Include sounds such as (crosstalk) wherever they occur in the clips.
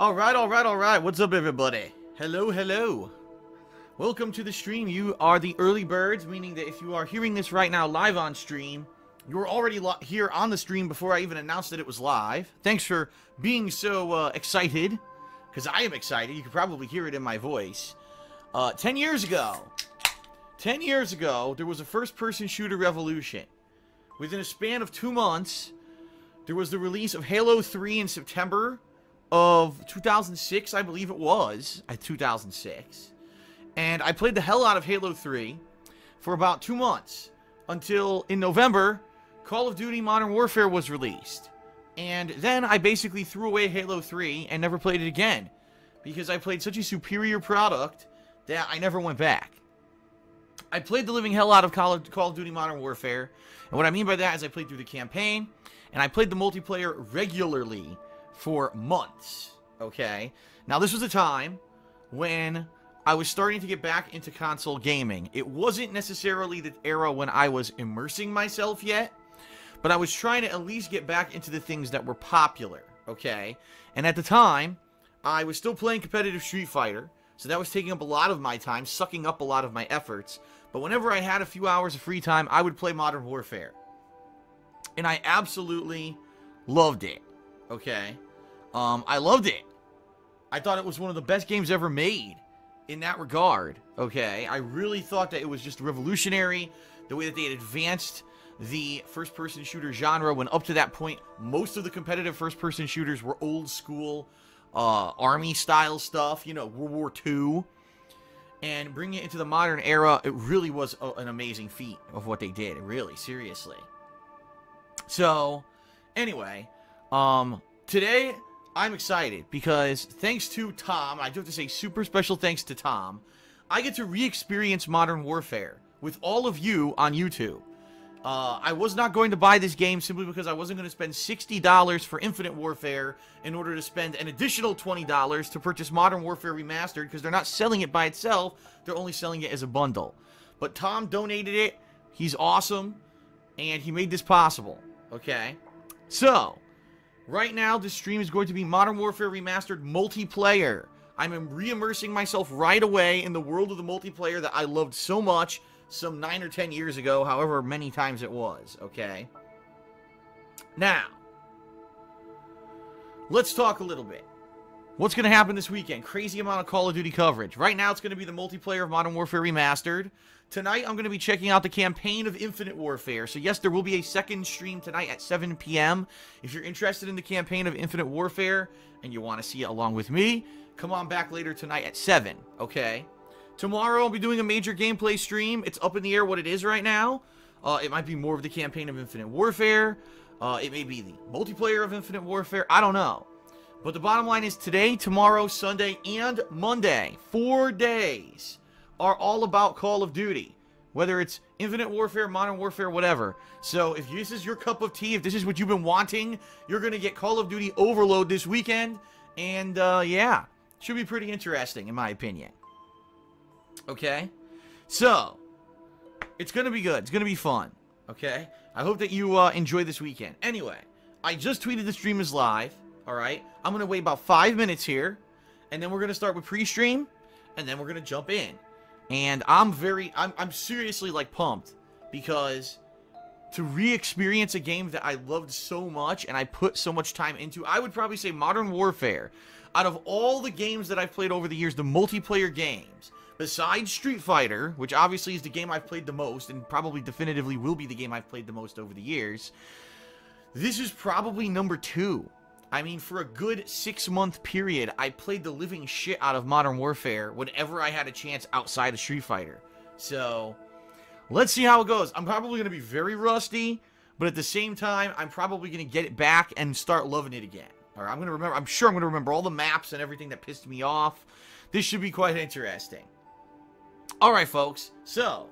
Alright, alright, alright. What's up, everybody? Hello, hello. Welcome to the stream. You are the early birds, meaning that if you are hearing this right now live on stream, you're already here on the stream before I even announced that it was live. Thanks for being so uh, excited, because I am excited. You can probably hear it in my voice. Uh, 10 years ago, 10 years ago, there was a first-person shooter revolution. Within a span of two months, there was the release of Halo 3 in September of 2006, I believe it was, at 2006. And I played the hell out of Halo 3 for about two months until in November, Call of Duty Modern Warfare was released. And then I basically threw away Halo 3 and never played it again because I played such a superior product that I never went back. I played the living hell out of Call of, Call of Duty Modern Warfare. And what I mean by that is I played through the campaign and I played the multiplayer regularly for months. Okay? Now, this was a time when I was starting to get back into console gaming. It wasn't necessarily the era when I was immersing myself yet, but I was trying to at least get back into the things that were popular. Okay? And at the time, I was still playing competitive Street Fighter, so that was taking up a lot of my time, sucking up a lot of my efforts. But whenever I had a few hours of free time, I would play Modern Warfare. And I absolutely loved it. Okay? Um, I loved it. I thought it was one of the best games ever made in that regard. Okay, I really thought that it was just revolutionary the way that they had advanced the first person shooter genre when up to that point most of the competitive first person shooters were old school uh, army style stuff you know world war ii and bringing it into the modern era it really was a, an amazing feat of what they did really seriously so anyway um today I'm excited because thanks to Tom, I do have to say super special thanks to Tom, I get to re-experience Modern Warfare with all of you on YouTube. Uh, I was not going to buy this game simply because I wasn't going to spend $60 for Infinite Warfare in order to spend an additional $20 to purchase Modern Warfare Remastered because they're not selling it by itself, they're only selling it as a bundle. But Tom donated it, he's awesome, and he made this possible, okay? So, Right now, this stream is going to be Modern Warfare Remastered multiplayer. I'm re-immersing myself right away in the world of the multiplayer that I loved so much some 9 or 10 years ago, however many times it was, okay? Now, let's talk a little bit. What's going to happen this weekend? Crazy amount of Call of Duty coverage. Right now, it's going to be the multiplayer of Modern Warfare Remastered. Tonight, I'm going to be checking out the campaign of Infinite Warfare. So, yes, there will be a second stream tonight at 7 p.m. If you're interested in the campaign of Infinite Warfare and you want to see it along with me, come on back later tonight at 7, okay? Tomorrow, I'll be doing a major gameplay stream. It's up in the air what it is right now. Uh, it might be more of the campaign of Infinite Warfare. Uh, it may be the multiplayer of Infinite Warfare. I don't know. But the bottom line is today, tomorrow, Sunday, and Monday, four days are all about Call of Duty. Whether it's Infinite Warfare, Modern Warfare, whatever. So if this is your cup of tea, if this is what you've been wanting, you're going to get Call of Duty Overload this weekend. And uh, yeah, should be pretty interesting in my opinion. Okay? So, it's going to be good. It's going to be fun. Okay? I hope that you uh, enjoy this weekend. Anyway, I just tweeted the stream is live. Alright? I'm going to wait about five minutes here. And then we're going to start with pre-stream. And then we're going to jump in. And I'm very, I'm, I'm seriously like pumped because to re-experience a game that I loved so much and I put so much time into, I would probably say Modern Warfare. Out of all the games that I've played over the years, the multiplayer games, besides Street Fighter, which obviously is the game I've played the most and probably definitively will be the game I've played the most over the years, this is probably number two. I mean, for a good six month period, I played the living shit out of Modern Warfare whenever I had a chance outside of Street Fighter. So, let's see how it goes. I'm probably going to be very rusty, but at the same time, I'm probably going to get it back and start loving it again. All right, I'm going to remember, I'm sure I'm going to remember all the maps and everything that pissed me off. This should be quite interesting. All right, folks. So,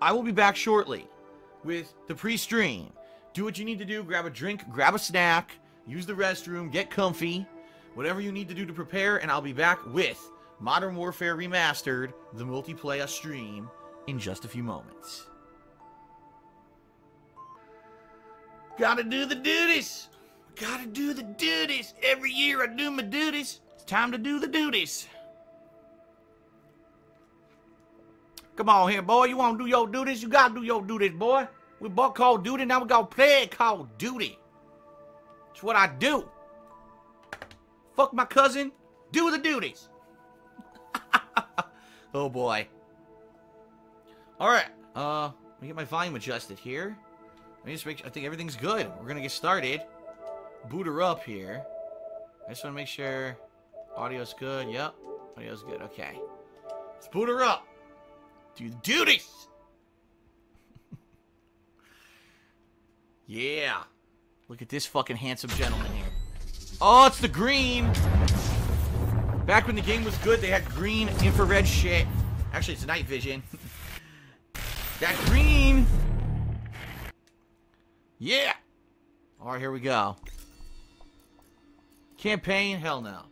I will be back shortly with the pre stream. Do what you need to do, grab a drink, grab a snack use the restroom, get comfy, whatever you need to do to prepare, and I'll be back with Modern Warfare Remastered, the multiplayer stream, in just a few moments. Gotta do the duties! Gotta do the duties! Every year I do my duties! It's time to do the duties. Come on here, boy. You want to do your duties? You got to do your duties, boy. We bought Call Duty, now we got to play Call Duty. It's what I do. Fuck my cousin, do the duties. (laughs) oh, boy. All right. Uh, let me get my volume adjusted here. Let me just make I think everything's good. We're to get started. Boot her up here. I just want to make sure audio's good. Yep. Audio's good. Okay. Let's boot her up. Do the duties. (laughs) yeah. Look at this fucking handsome gentleman here. Oh, it's the green. Back when the game was good, they had green infrared shit. Actually, it's night vision. (laughs) that green. Yeah. All right, here we go. Campaign? Hell no.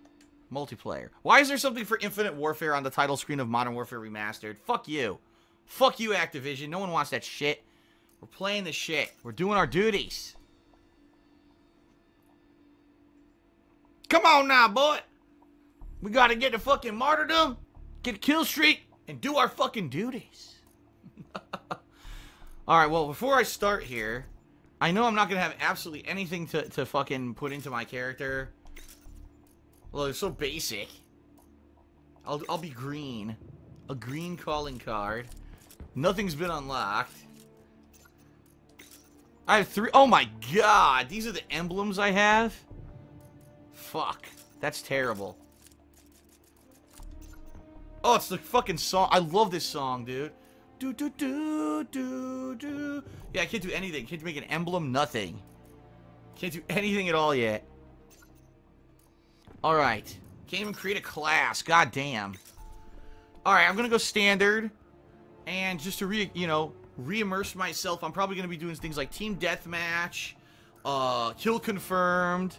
Multiplayer. Why is there something for Infinite Warfare on the title screen of Modern Warfare Remastered? Fuck you. Fuck you, Activision. No one wants that shit. We're playing the shit. We're doing our duties. Come on now, boy. We gotta get the fucking martyrdom, get a kill streak, and do our fucking duties. (laughs) Alright, well, before I start here, I know I'm not gonna have absolutely anything to, to fucking put into my character. Well, it's so basic. I'll, I'll be green. A green calling card. Nothing's been unlocked. I have three. Oh my god. These are the emblems I have? Fuck. That's terrible. Oh, it's the fucking song. I love this song, dude. Do do do do do. Yeah, I can't do anything. Can't make an emblem. Nothing. Can't do anything at all yet. Alright. Can't even create a class. God damn. Alright, I'm gonna go standard. And just to re, you know, re-immerse myself, I'm probably gonna be doing things like Team Deathmatch, uh, Kill Confirmed,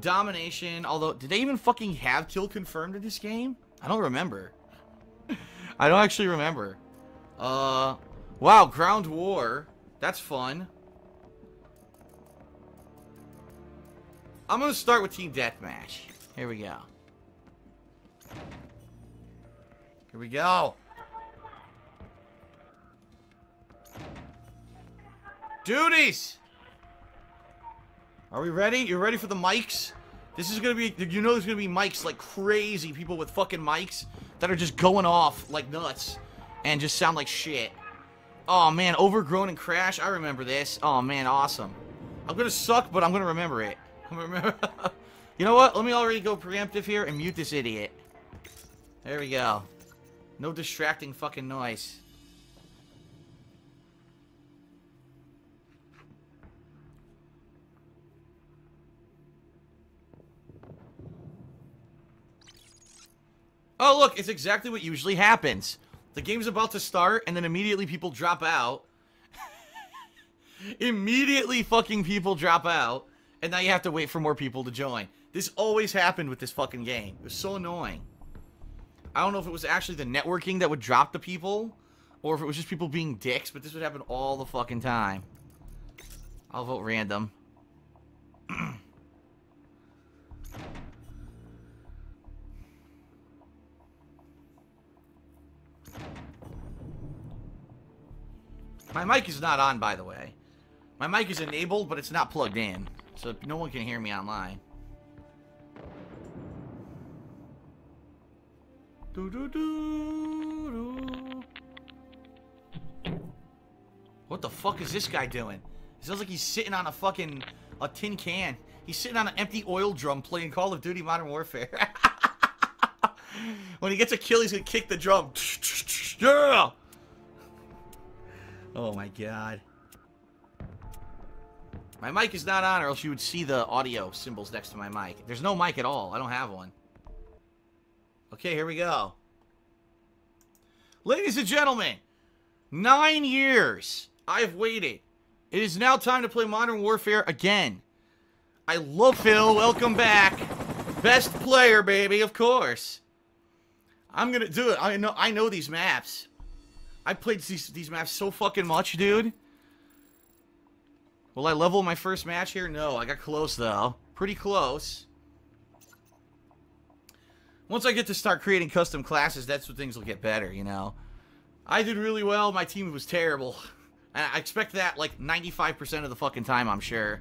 Domination. Although, did they even fucking have Kill Confirmed in this game? I don't remember. (laughs) I don't actually remember. Uh, wow, Ground War. That's fun. I'm gonna start with Team Deathmatch. Here we go. Here we go. Duties! Are we ready? You ready for the mics? This is gonna be, you know there's gonna be mics like crazy, people with fucking mics that are just going off like nuts and just sound like shit. Oh man, Overgrown and Crash, I remember this. Oh man, awesome. I'm gonna suck, but I'm gonna remember it. (laughs) I'm gonna remember (laughs) You know what? Let me already go preemptive here and mute this idiot. There we go. No distracting fucking noise. Oh, look, it's exactly what usually happens. The game's about to start, and then immediately people drop out. (laughs) immediately fucking people drop out, and now you have to wait for more people to join. This always happened with this fucking game. It was so annoying. I don't know if it was actually the networking that would drop the people, or if it was just people being dicks, but this would happen all the fucking time. I'll vote random. My mic is not on, by the way. My mic is enabled, but it's not plugged in. So no one can hear me online. Do, do, do, do. what the fuck is this guy doing? It sounds like he's sitting on a fucking a tin can. He's sitting on an empty oil drum playing Call of Duty Modern Warfare. (laughs) when he gets a kill, he's gonna kick the drum. (laughs) yeah! Oh my god. My mic is not on or else you would see the audio symbols next to my mic. There's no mic at all. I don't have one. Okay, here we go. Ladies and gentlemen, nine years I've waited. It is now time to play Modern Warfare again. I love Phil. Welcome back. Best player, baby, of course. I'm gonna do it. I know I know these maps. I played these these maps so fucking much, dude. Will I level my first match here? No, I got close though. Pretty close. Once I get to start creating custom classes, that's when things will get better, you know. I did really well. My team was terrible. (laughs) And I expect that like 95% of the fucking time, I'm sure.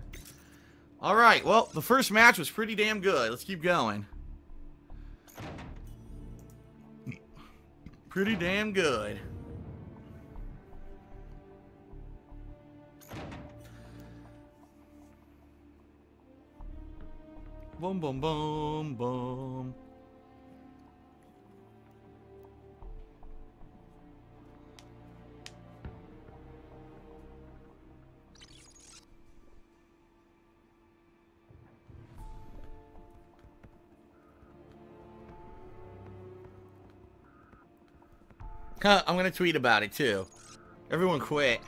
Alright, well, the first match was pretty damn good. Let's keep going. Pretty damn good. Boom, boom, boom, boom. I'm gonna tweet about it too. Everyone quit.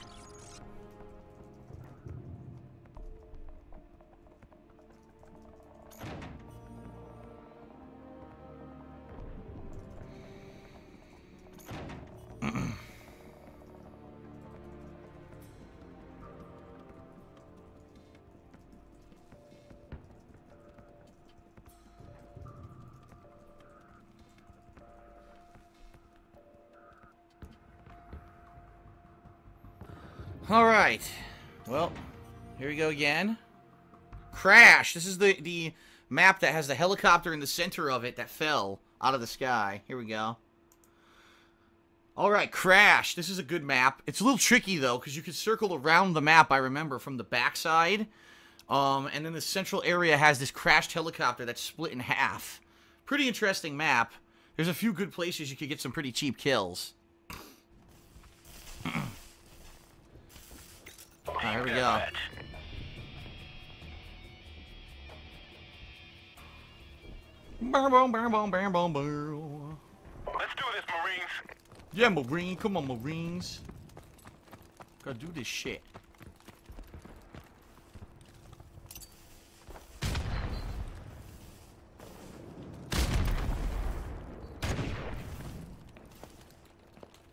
This is the, the map that has the helicopter in the center of it that fell out of the sky. Here we go. Alright, Crash. This is a good map. It's a little tricky, though, because you can circle around the map, I remember, from the backside. Um, and then the central area has this crashed helicopter that's split in half. Pretty interesting map. There's a few good places you could get some pretty cheap kills. (clears throat) Right, here we go. Let's do this, Marines. Yeah, Marine. Come on, Marines. Gotta do this shit.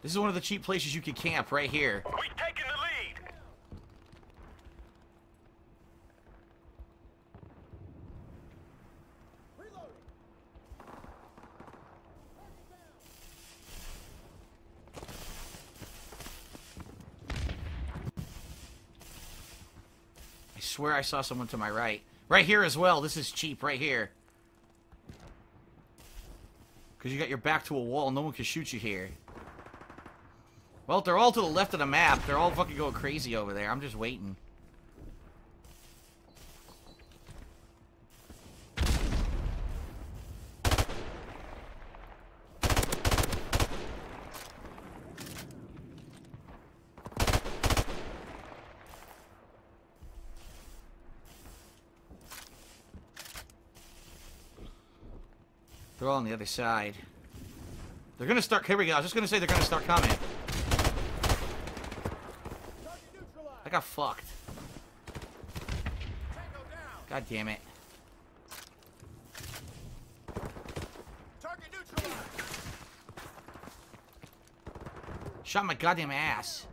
This is one of the cheap places you can camp right here. We taking the lead. I swear I saw someone to my right. Right here as well. This is cheap right here. Because you got your back to a wall. No one can shoot you here. Well, they're all to the left of the map. They're all fucking going crazy over there. I'm just waiting. The other side. They're gonna start. Here we go. I was just gonna say they're gonna start coming. I got fucked. God damn it. Shot my goddamn ass.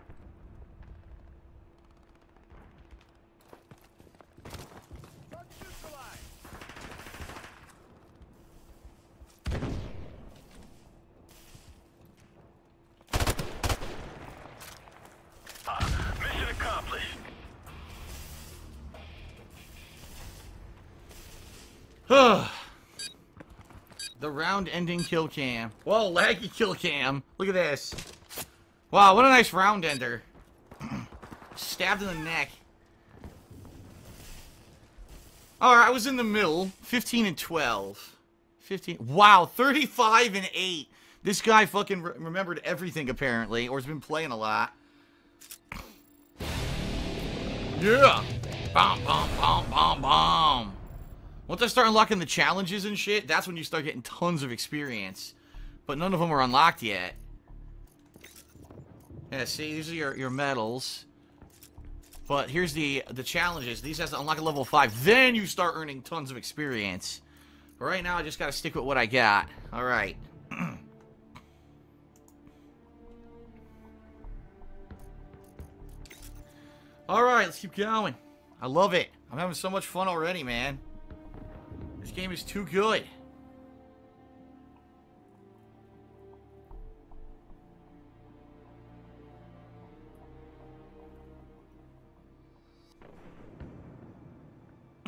The round ending kill cam. Whoa, laggy kill cam. Look at this. Wow, what a nice round ender. (clears throat) Stabbed in the neck. Alright, I was in the middle. 15 and 12. 15. Wow, 35 and 8. This guy fucking re remembered everything, apparently, or has been playing a lot. Yeah! Bomb, bomb, bomb, bomb, bomb. Once I start unlocking the challenges and shit, that's when you start getting tons of experience. But none of them are unlocked yet. Yeah, see, these are your, your medals. But here's the the challenges. These has to unlock a level 5. Then you start earning tons of experience. But right now, I just gotta stick with what I got. Alright. (clears throat) Alright, let's keep going. I love it. I'm having so much fun already, man. This game is too good. (clears throat)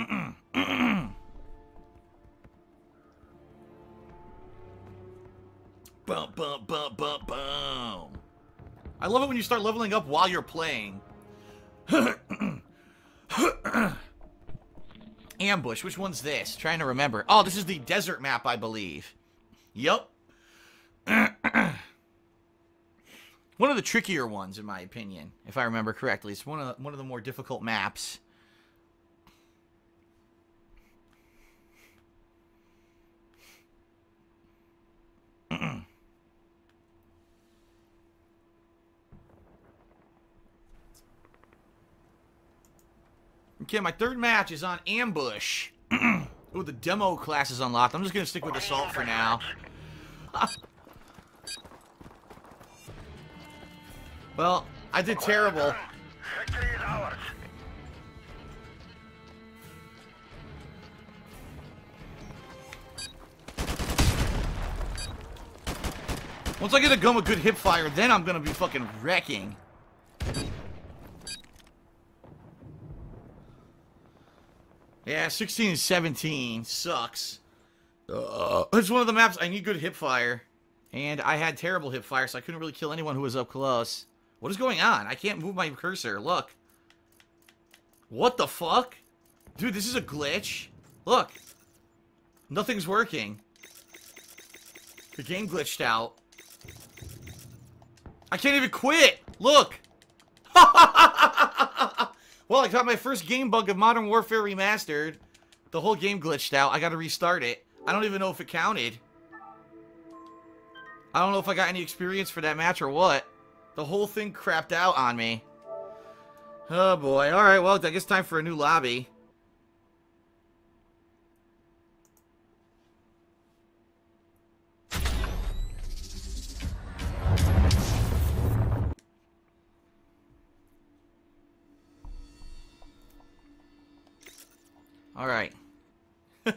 I love it when you start leveling up while you're playing. (clears throat) Ambush, which one's this? Trying to remember. Oh, this is the desert map, I believe. Yup. (clears throat) one of the trickier ones, in my opinion, if I remember correctly. It's one of the, one of the more difficult maps. Okay, my third match is on Ambush. (clears throat) Ooh, the demo class is unlocked. I'm just gonna stick with Assault for now. (laughs) well, I did terrible. Once I get a gun with good hip fire, then I'm gonna be fucking wrecking. Yeah, 16 and 17 sucks. Uh, it's one of the maps I need good hip fire, and I had terrible hip fire, so I couldn't really kill anyone who was up close. What is going on? I can't move my cursor. Look. What the fuck? Dude, this is a glitch. Look. Nothing's working. The game glitched out. I can't even quit. Look. (laughs) well, I got my first game bug of Modern Warfare Remastered. The whole game glitched out. I got to restart it. I don't even know if it counted. I don't know if I got any experience for that match or what. The whole thing crapped out on me. Oh boy. Alright, well, I guess time for a new lobby. Alright. (laughs)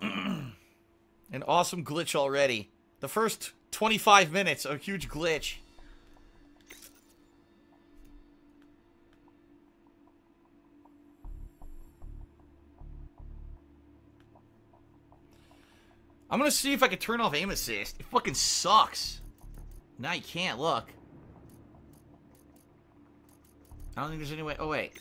An awesome glitch already. The first 25 minutes, a huge glitch. I'm gonna see if I can turn off aim assist. It fucking sucks. Now you can't, look. I don't think there's any way. Oh, wait.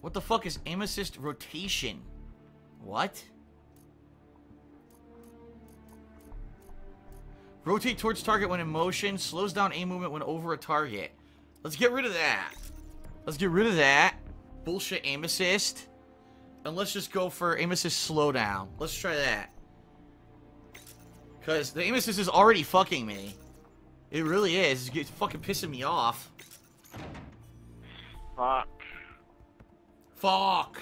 What the fuck is aim assist rotation? What? Rotate towards target when in motion. Slows down aim movement when over a target. Let's get rid of that. Let's get rid of that. Bullshit aim assist. And let's just go for aim assist slowdown. Let's try that. Because the aim assist is already fucking me. It really is. It's fucking pissing me off. Fuck. Fuck.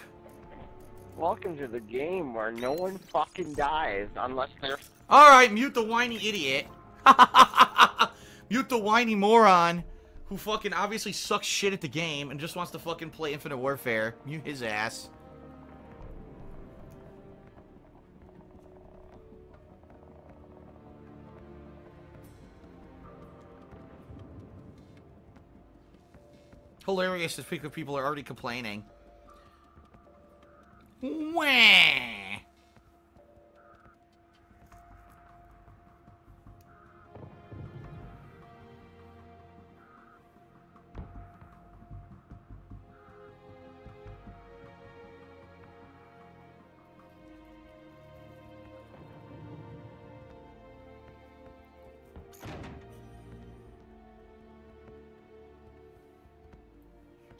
Welcome to the game where no one fucking dies unless they're. Alright, mute the whiny idiot. (laughs) mute the whiny moron who fucking obviously sucks shit at the game and just wants to fucking play Infinite Warfare. Mute his ass. Hilarious to speak of people are already complaining. Wah.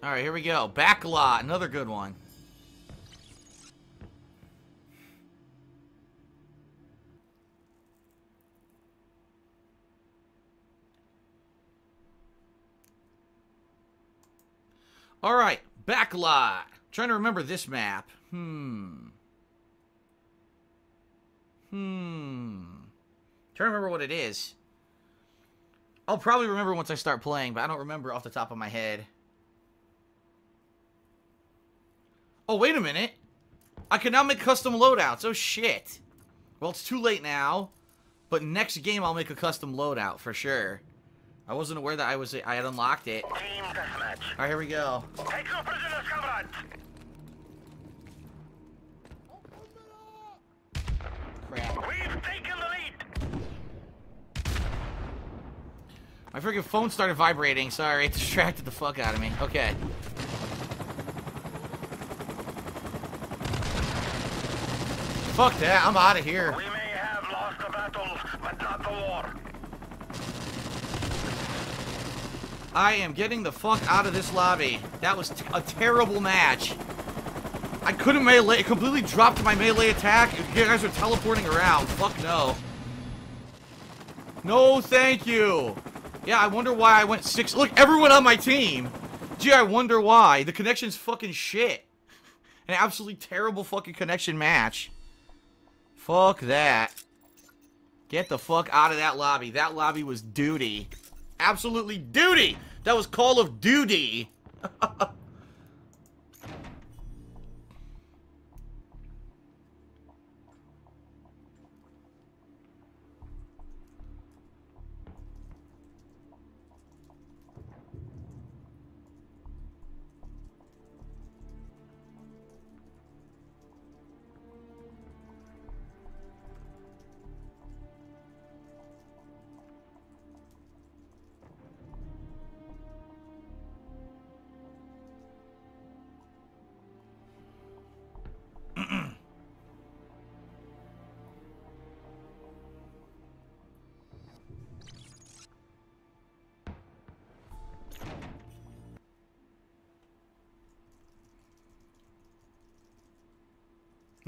All right, here we go. Backlot, another good one. All right, backlot. Trying to remember this map. Hmm. Hmm. Trying to remember what it is. I'll probably remember once I start playing, but I don't remember off the top of my head. Oh, wait a minute. I can now make custom loadouts. Oh, shit. Well, it's too late now. But next game, I'll make a custom loadout for sure. I wasn't aware that I was I had unlocked it. All right, here we go. Take prisoners, We've taken the lead. My freaking phone started vibrating. Sorry, (laughs) it distracted the fuck out of me. Okay. Fuck that. I'm out of here. We may have lost the battle, but not the war. I am getting the fuck out of this lobby. That was a terrible match. I couldn't melee. Completely dropped my melee attack. You guys are teleporting around. Fuck no. No, thank you. Yeah, I wonder why I went six. Look, everyone on my team. Gee, I wonder why. The connection's fucking shit. An absolutely terrible fucking connection match. Fuck that. Get the fuck out of that lobby. That lobby was duty. Absolutely duty. That was Call of Duty. (laughs)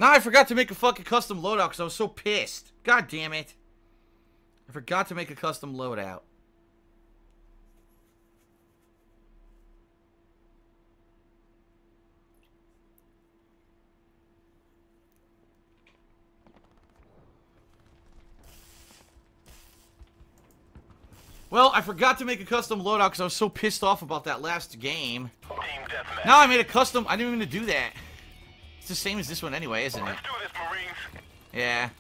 Now I forgot to make a fucking custom loadout because I was so pissed. God damn it. I forgot to make a custom loadout. Well, I forgot to make a custom loadout because I was so pissed off about that last game. Team. Now I made a custom. I didn't even do that. It's the same as this one anyway, isn't it? Let's do this, Marines. Yeah.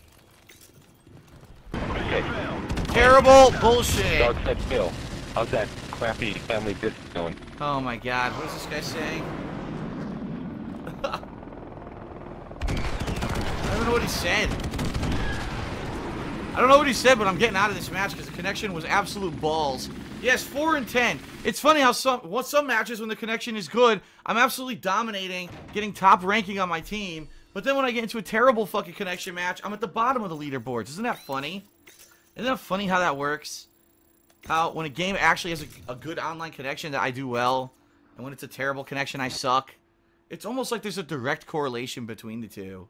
Okay. Terrible bullshit. Dog said Phil. How's that crappy family business going? Oh my god, what is this guy saying? (laughs) I don't know what he said. I don't know what he said, but I'm getting out of this match because the connection was absolute balls. Yes, 4 and 10. It's funny how some what some matches when the connection is good, I'm absolutely dominating, getting top ranking on my team. But then when I get into a terrible fucking connection match, I'm at the bottom of the leaderboards. Isn't that funny? Isn't that funny how that works? How when a game actually has a, a good online connection that I do well, and when it's a terrible connection I suck. It's almost like there's a direct correlation between the two.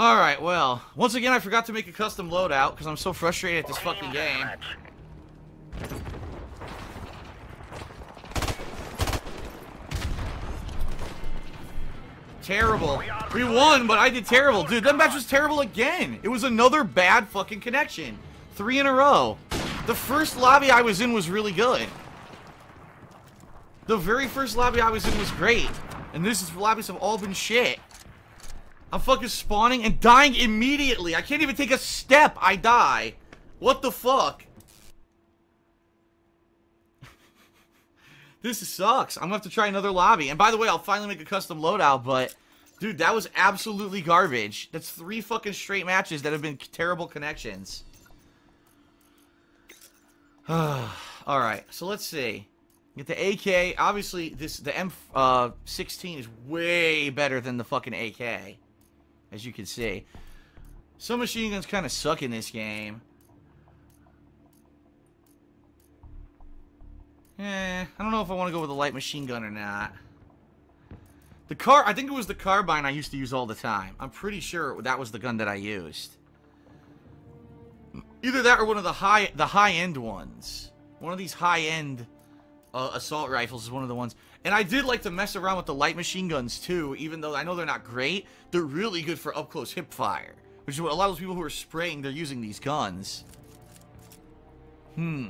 Alright, well, once again I forgot to make a custom loadout because I'm so frustrated at this fucking game. Terrible. We won, but I did terrible. Dude, that match was terrible again. It was another bad fucking connection. Three in a row. The first lobby I was in was really good. The very first lobby I was in was great. And this is lobbies have all been shit. I'm fucking spawning and dying immediately. I can't even take a step. I die. What the fuck? (laughs) this sucks. I'm gonna have to try another lobby. And by the way, I'll finally make a custom loadout, but dude, that was absolutely garbage. That's three fucking straight matches that have been terrible connections. (sighs) Alright, so let's see. Get the AK. Obviously, this the M16 uh, 16 is way better than the fucking AK as you can see. Some machine guns kind of suck in this game. Eh, I don't know if I want to go with a light machine gun or not. The car, I think it was the carbine I used to use all the time. I'm pretty sure that was the gun that I used. Either that or one of the high, the high-end ones. One of these high-end uh, assault rifles is one of the ones. And I did like to mess around with the light machine guns too, even though I know they're not great. They're really good for up-close hip fire. Which is what a lot of those people who are spraying, they're using these guns. Hmm.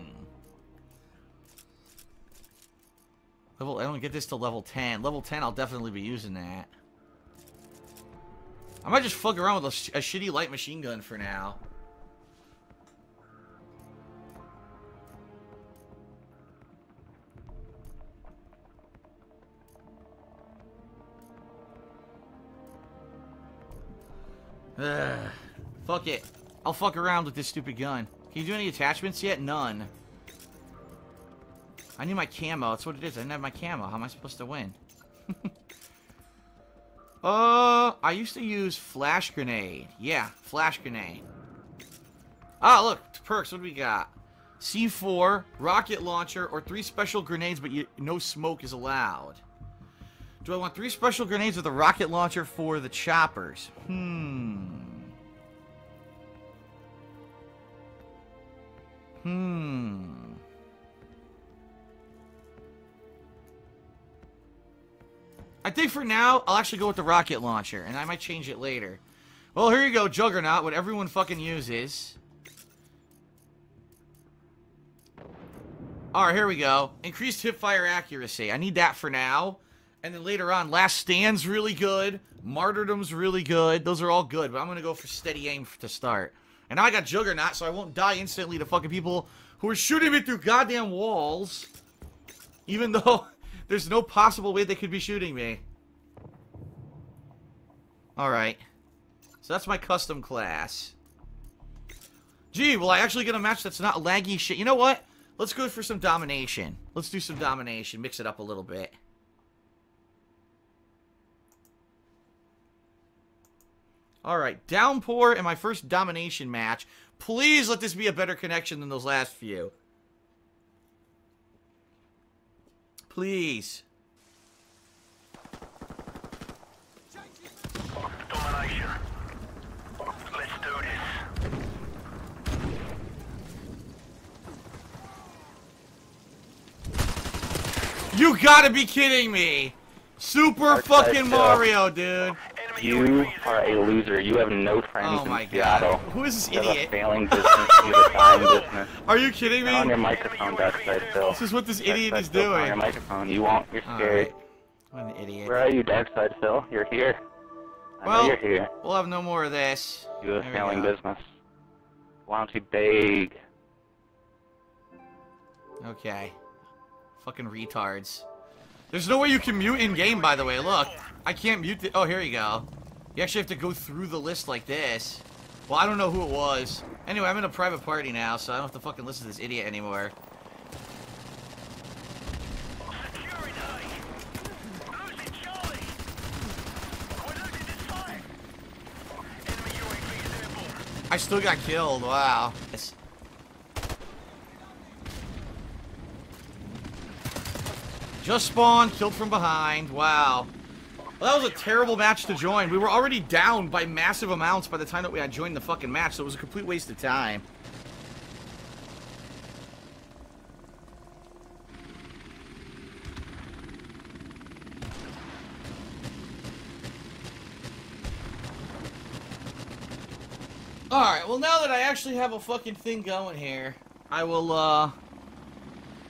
Level, I don't get this to level 10. Level 10, I'll definitely be using that. I might just fuck around with a, a shitty light machine gun for now. Ugh. Fuck it. I'll fuck around with this stupid gun. Can you do any attachments yet? None. I need my camo. That's what it is. I didn't have my camo. How am I supposed to win? (laughs) uh, I used to use flash grenade. Yeah, flash grenade. Ah, look. Perks. What do we got? C4, rocket launcher, or three special grenades, but you, no smoke is allowed. Do I want three special grenades with a rocket launcher for the choppers? Hmm. Hmm. I think for now, I'll actually go with the rocket launcher, and I might change it later. Well, here you go, Juggernaut, what everyone fucking uses. Alright, here we go. Increased hipfire accuracy. I need that for now. And then later on, Last Stand's really good. Martyrdom's really good. Those are all good, but I'm gonna go for steady aim to start. And now I got Juggernaut, so I won't die instantly to fucking people who are shooting me through goddamn walls. Even (laughs) though there's no possible way they could be shooting me. Alright. So that's my custom class. Gee, will I actually get a match that's not laggy shit? You know what? Let's go for some domination. Let's do some domination. Mix it up a little bit. Alright, Downpour in my first domination match. Please let this be a better connection than those last few. Please. Domination. Let's do this. You gotta be kidding me! Super Dark fucking uh, Mario, dude! You are a loser. You have no friends Oh my in Seattle. god. Who is this You have a idiot? failing business. You have a dying business. (laughs) Are you kidding Turn on your me? microphone, Darkside Phil. This is what this idiot is Phil, Turn on your doing. microphone. You won't. You're scared. Alright. What an idiot. Where are you, Darkside Phil? You're here. I Well- know you're here. We'll have no more of this. You have a failing business. Why don't you beg? Okay. Fucking retards. There's no way you can mute in-game, by the way. Look. I can't mute the- Oh, here you go. You actually have to go through the list like this. Well, I don't know who it was. Anyway, I'm in a private party now, so I don't have to fucking listen to this idiot anymore. I still got killed. Wow. Yes. Just spawned, killed from behind. Wow. Well, that was a terrible match to join. We were already down by massive amounts by the time that we had joined the fucking match, so it was a complete waste of time. Alright, well now that I actually have a fucking thing going here, I will, uh...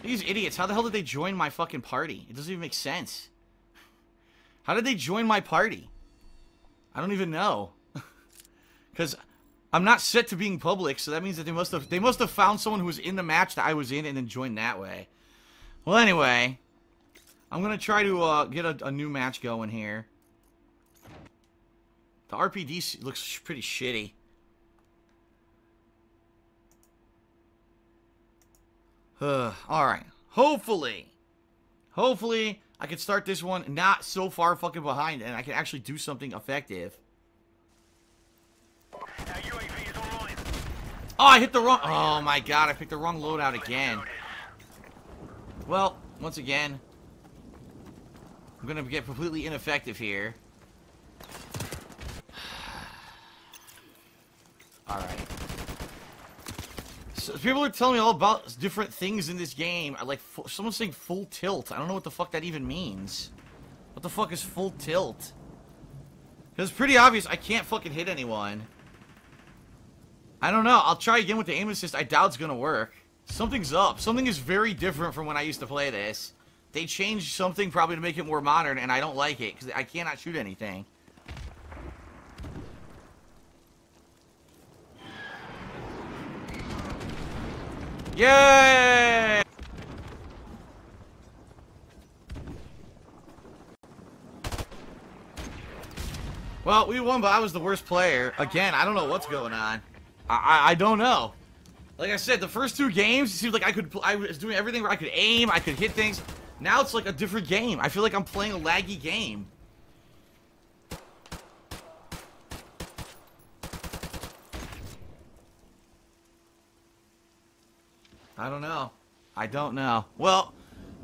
These idiots, how the hell did they join my fucking party? It doesn't even make sense. How did they join my party? I don't even know. (laughs) Because I'm not set to being public, so that means that they must have they must have found someone who was in the match that I was in and then joined that way. Well, anyway, I'm gonna try to uh, get a, a new match going here. The RPD looks pretty shitty. (sighs) Alright. Hopefully. Hopefully, I can start this one not so far fucking behind and I can actually do something effective. Oh, I hit the wrong... Oh my god, I picked the wrong loadout again. Well, once again, I'm gonna get completely ineffective here. (sighs) Alright. So people are telling me all about different things in this game. I like someone's saying full tilt. I don't know what the fuck that even means. What the fuck is full tilt? It's pretty obvious I can't fucking hit anyone. I don't know. I'll try again with the aim assist. I doubt it's gonna work. Something's up. Something is very different from when I used to play this. They changed something probably to make it more modern, and I don't like it because I cannot shoot anything. Yay! Well, we won, but I was the worst player. Again, I don't know what's going on. I, I, I don't know. Like I said, the first two games, it seemed like I could, I was doing everything where I could aim, I could hit things. Now it's like a different game. I feel like I'm playing a laggy game. I don't know. I don't know. Well,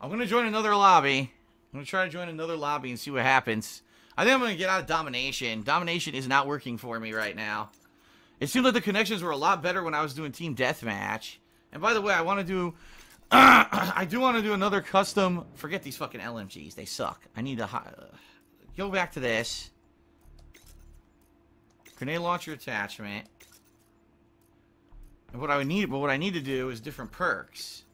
I'm gonna join another lobby. I'm gonna try to join another lobby and see what happens. I think I'm gonna get out of domination. Domination is not working for me right now. It seemed like the connections were a lot better when I was doing team deathmatch. And by the way, I want to do. (coughs) I do want to do another custom. Forget these fucking LMGs. They suck. I need to uh, go back to this. Grenade launcher attachment. What I would need, but what I need to do is different perks.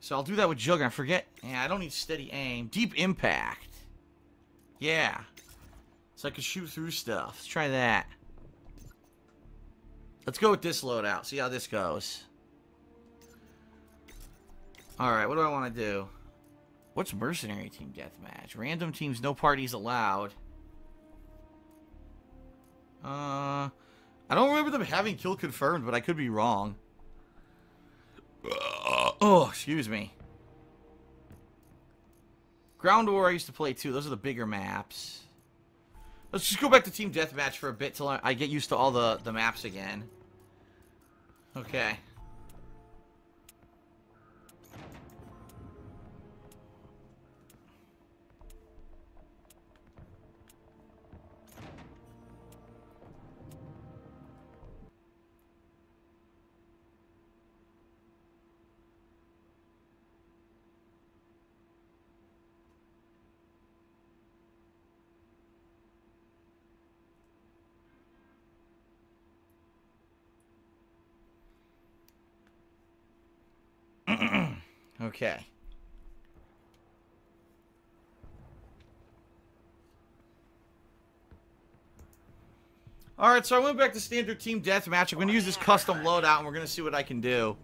So I'll do that with Juggernaut. Forget. Yeah, I don't need steady aim. Deep impact. Yeah. So I can shoot through stuff. Let's try that. Let's go with this loadout. See how this goes. Alright, what do I want to do? What's mercenary team deathmatch? Random teams, no parties allowed. Uh, I don't remember them having kill confirmed, but I could be wrong. Uh, oh, excuse me. Ground War I used to play too. Those are the bigger maps. Let's just go back to Team Deathmatch for a bit till I, I get used to all the, the maps again. Okay. Okay. Alright, so I went back to standard team deathmatch. I'm going to use this custom loadout, and we're going to see what I can do.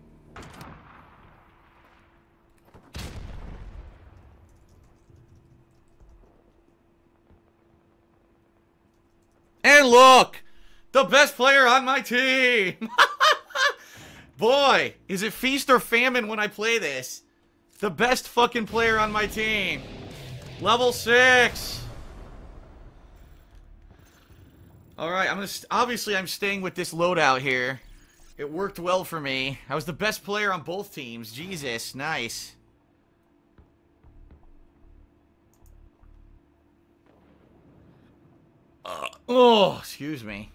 And look! The best player on my team! (laughs) Boy, is it feast or famine when I play this. The best fucking player on my team. Level 6. Alright, I'm gonna... Obviously, I'm staying with this loadout here. It worked well for me. I was the best player on both teams. Jesus, nice. Uh, oh, excuse me.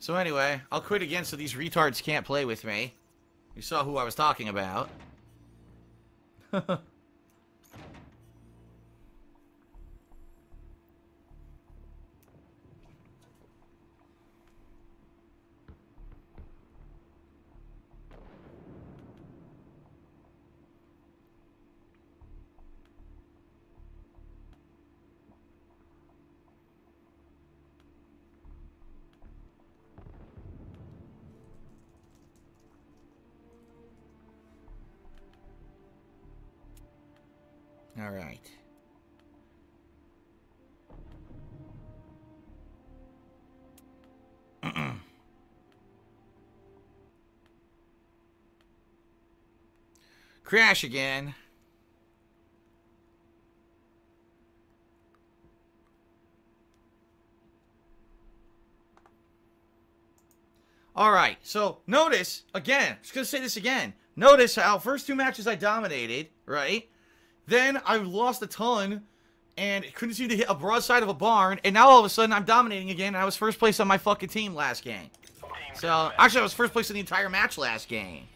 So anyway, I'll quit again so these retards can't play with me. You saw who I was talking about. (laughs) All right. (clears throat) Crash again. All right, so notice again. I'm Just gonna say this again. Notice how first two matches I dominated, right? Then I lost a ton and couldn't seem to hit a broadside of a barn. And now all of a sudden I'm dominating again. And I was first place on my fucking team last game. So actually, I was first place in the entire match last game.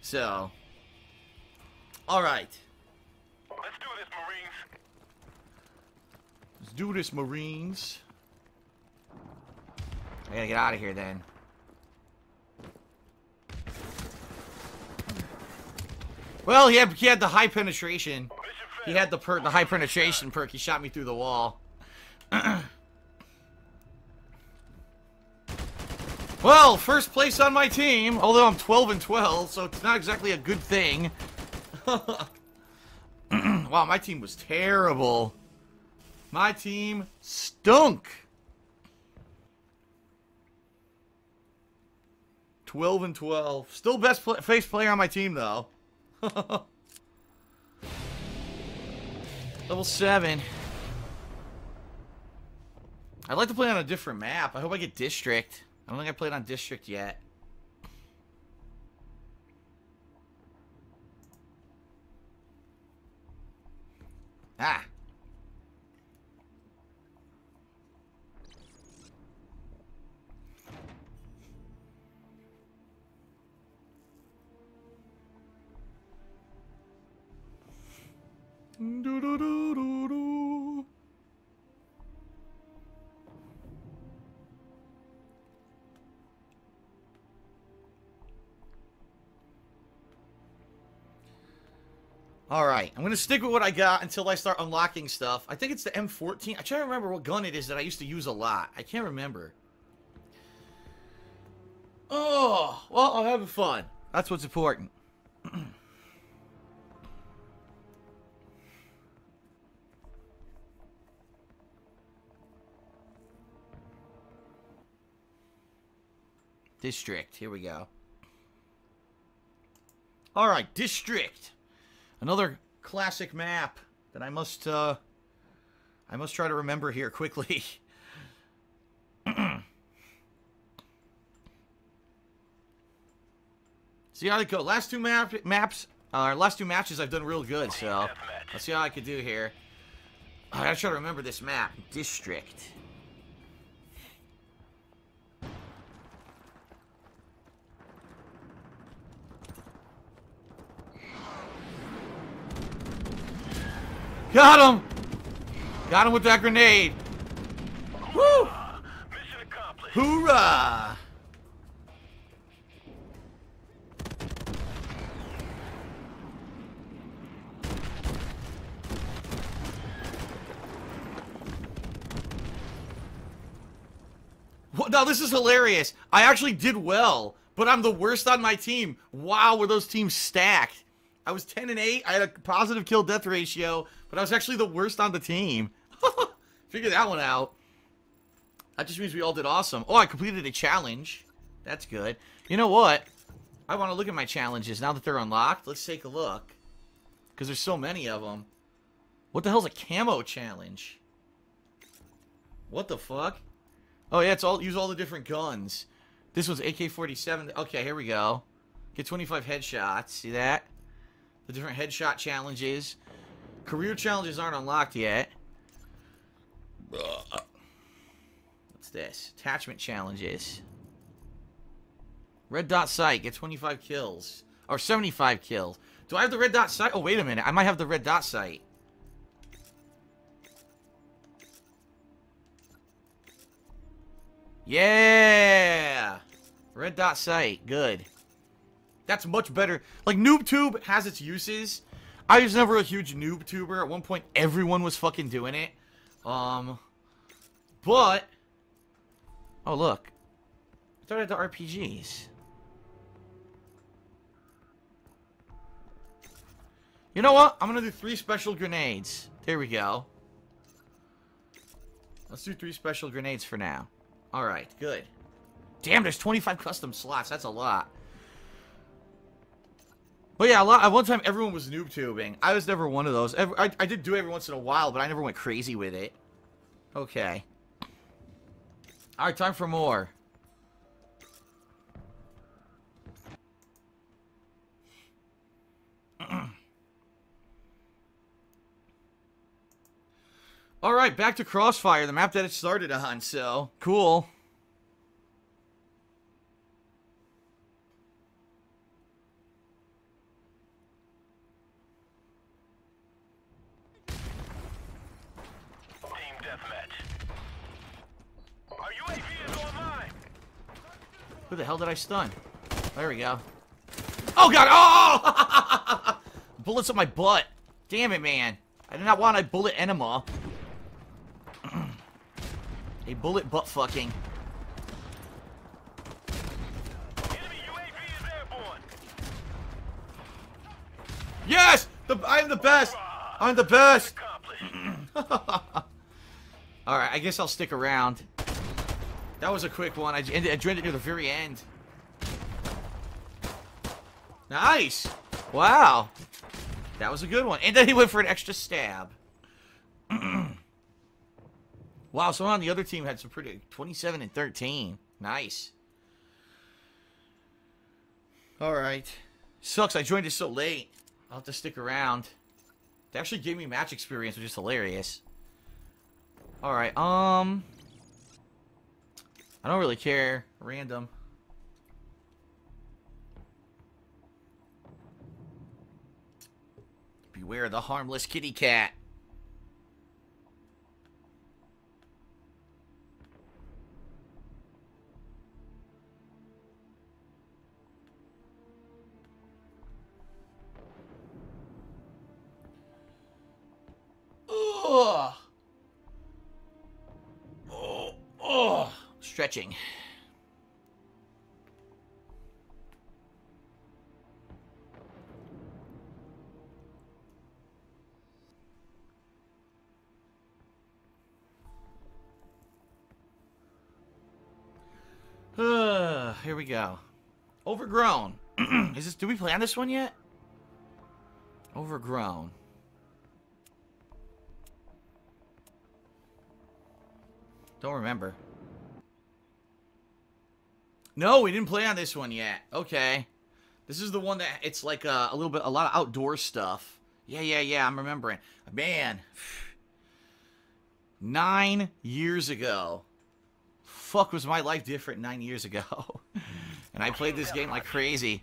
So, all right, Let's do this, Marines. let's do this, Marines. I gotta get out of here then. Well, he had he had the high penetration. He had the per the high penetration perk. He shot me through the wall. (clears throat) well, first place on my team, although I'm 12 and 12, so it's not exactly a good thing. (clears throat) wow, my team was terrible. My team stunk. 12 and 12. Still best face player on my team, though. (laughs) Level 7. I'd like to play on a different map. I hope I get District. I don't think I played on District yet. Ah. Do-do-do-do-do. All right, I'm gonna stick with what I got until I start unlocking stuff. I think it's the M14. I try to remember what gun it is that I used to use a lot. I can't remember. Oh, well, I'm having fun. That's what's important. (clears throat) District. Here we go. All right, District. Another classic map that I must uh I must try to remember here quickly. (laughs) see how they go. Last two map maps, uh, last two matches I've done real good. So let's see how I could do here. I gotta try to remember this map. District. Got him! Got him with that grenade. Woo! Mission accomplished. Hoorah! Now this is hilarious. I actually did well, but I'm the worst on my team. Wow, were those teams stacked? I was 10 and 8. I had a positive kill death ratio, but I was actually the worst on the team. (laughs) Figure that one out. That just means we all did awesome. Oh, I completed a challenge. That's good. You know what? I want to look at my challenges now that they're unlocked. Let's take a look. Because there's so many of them. What the hell's a camo challenge? What the fuck? Oh, yeah, it's all use all the different guns. This was AK-47. Okay, here we go. Get 25 headshots. See that? The different headshot challenges. Career challenges aren't unlocked yet. What's this? Attachment challenges. Red dot sight. Get 25 kills. Or 75 kills. Do I have the red dot sight? Oh, wait a minute. I might have the red dot sight. Yeah! Red dot sight. Good. That's much better. Like, NoobTube has its uses. I was never a huge NoobTuber. At one point, everyone was fucking doing it. Um, but... Oh, look. I thought I had the RPGs. You know what? I'm gonna do three special grenades. There we go. Let's do three special grenades for now. Alright, good. Damn, there's 25 custom slots. That's a lot. But yeah, a lot. At one time, everyone was noob tubing. I was never one of those. I, I did do it every once in a while, but I never went crazy with it. Okay. All right, time for more. (clears throat) All right, back to Crossfire, the map that it started on. So cool. Who the hell did I stun? There we go. Oh god! Oh! (laughs) Bullets up my butt. Damn it, man. I did not want a bullet enema. (clears throat) a bullet butt fucking. Enemy UAV is airborne. Yes! The, I'm the best! I'm the best! (clears throat) Alright, I guess I'll stick around. That was a quick one. I, ended, I joined it near the very end. Nice! Wow. That was a good one. And then he went for an extra stab. (clears throat) wow, someone on the other team had some pretty... 27 and 13. Nice. Alright. Sucks, I joined it so late. I'll have to stick around. They actually gave me match experience, which is hilarious. Alright, um... I don't really care. Random. Beware the harmless kitty cat. Ugh. Stretching. Uh, here we go. Overgrown. (clears throat) Is this? Did we plan this one yet? Overgrown. Don't remember. No, we didn't play on this one yet. Okay. This is the one that it's like a, a little bit, a lot of outdoor stuff. Yeah, yeah, yeah, I'm remembering. Man. Nine years ago. Fuck, was my life different nine years ago? (laughs) and I played this game like crazy.